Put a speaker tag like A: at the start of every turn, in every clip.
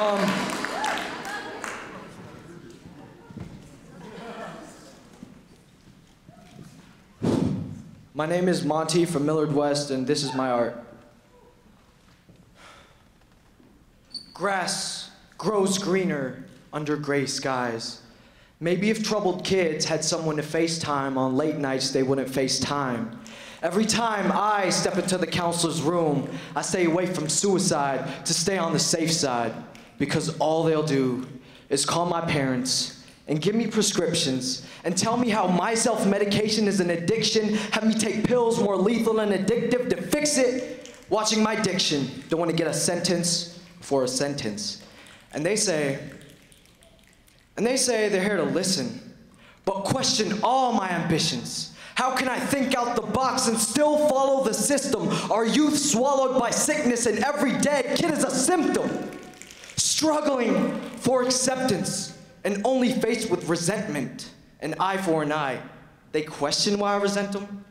A: Um, my name is Monty from Millard West, and this is my art. Grass grows greener under gray skies. Maybe if troubled kids had someone to FaceTime on late nights, they wouldn't FaceTime. Every time I step into the counselor's room, I stay away from suicide to stay on the safe side because all they'll do is call my parents and give me prescriptions and tell me how my self-medication is an addiction, have me take pills more lethal and addictive to fix it, watching my addiction, don't want to get a sentence for a sentence. And they say, and they say they're here to listen, but question all my ambitions. How can I think out the box and still follow the system? Our youth swallowed by sickness and every day kid is a symptom. Struggling for acceptance and only faced with resentment, an eye for an eye. They question why I resent them.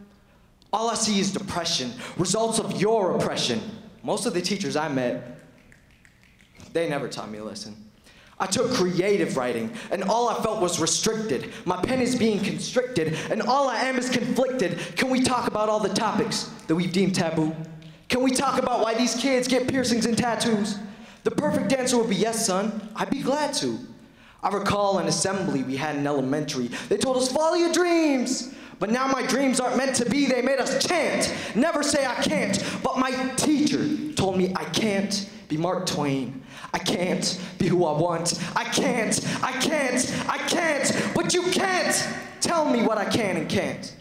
A: All I see is depression, results of your oppression. Most of the teachers I met, they never taught me a lesson. I took creative writing, and all I felt was restricted. My pen is being constricted, and all I am is conflicted. Can we talk about all the topics that we've deemed taboo? Can we talk about why these kids get piercings and tattoos? The perfect answer would be yes, son. I'd be glad to. I recall an assembly we had in elementary. They told us, follow your dreams. But now my dreams aren't meant to be. They made us chant. Never say I can't. But my teacher told me I can't be Mark Twain. I can't be who I want. I can't, I can't, I can't, but you can't tell me what I can and can't.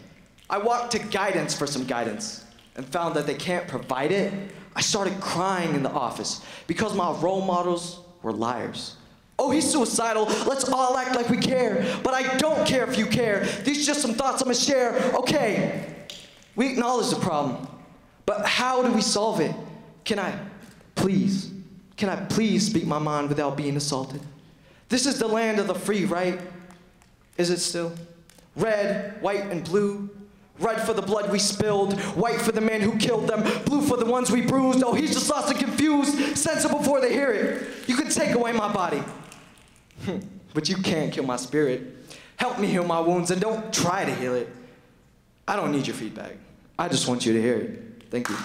A: I walked to guidance for some guidance and found that they can't provide it. I started crying in the office because my role models were liars. Oh, he's suicidal. Let's all act like we care. But I don't care if you care. These are just some thoughts I'm gonna share. Okay, we acknowledge the problem. But how do we solve it? Can I, please, can I please speak my mind without being assaulted? This is the land of the free, right? Is it still? Red, white, and blue. Red for the blood we spilled, white for the man who killed them, blue for the ones we bruised. Oh, he's just lost and confused, sensible before they hear it. You can take away my body, but you can't kill my spirit. Help me heal my wounds and don't try to heal it. I don't need your feedback. I just want you to hear it. Thank you.